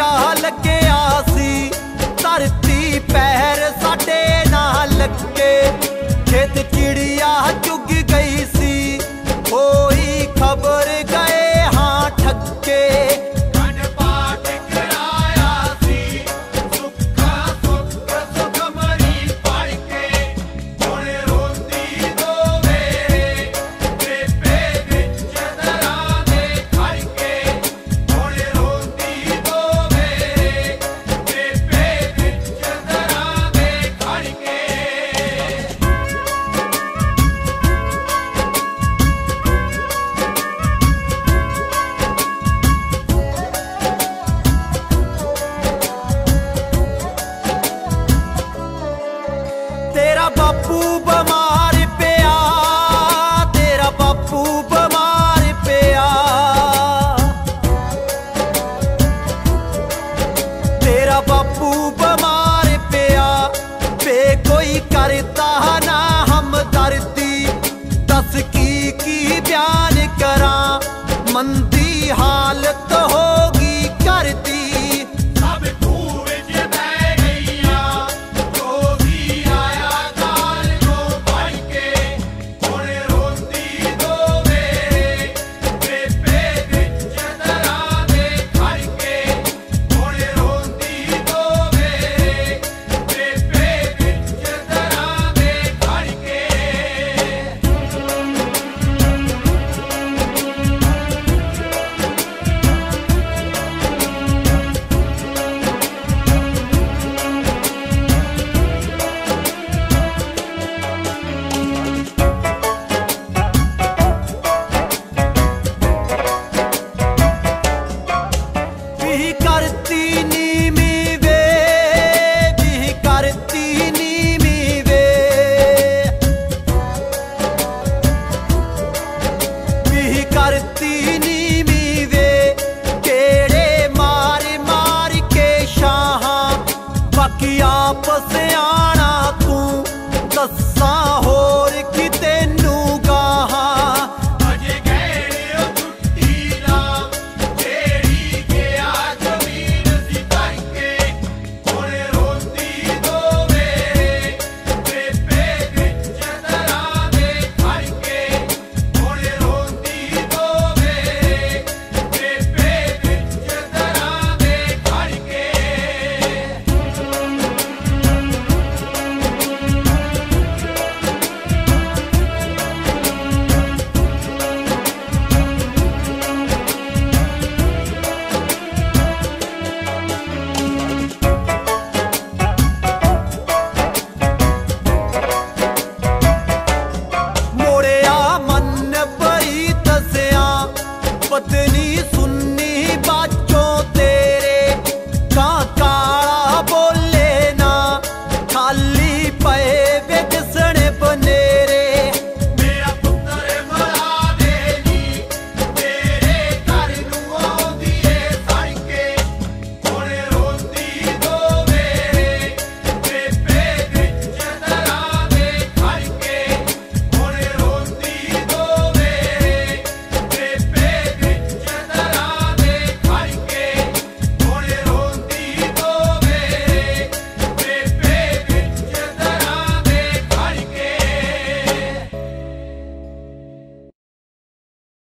ਜਾ ਲੱਗਿਆ ਸੀ। ਧਰਤੀ ਪੈਰ ਸਾਡੇ ਨਾਲ ਲੱਗੇ। बापू, बमार पिया। बे कोई करता ना हम दर्दी। दस की की बयान करा। मन ਬਾਕੀ ਆਪ ਸਿਆਣ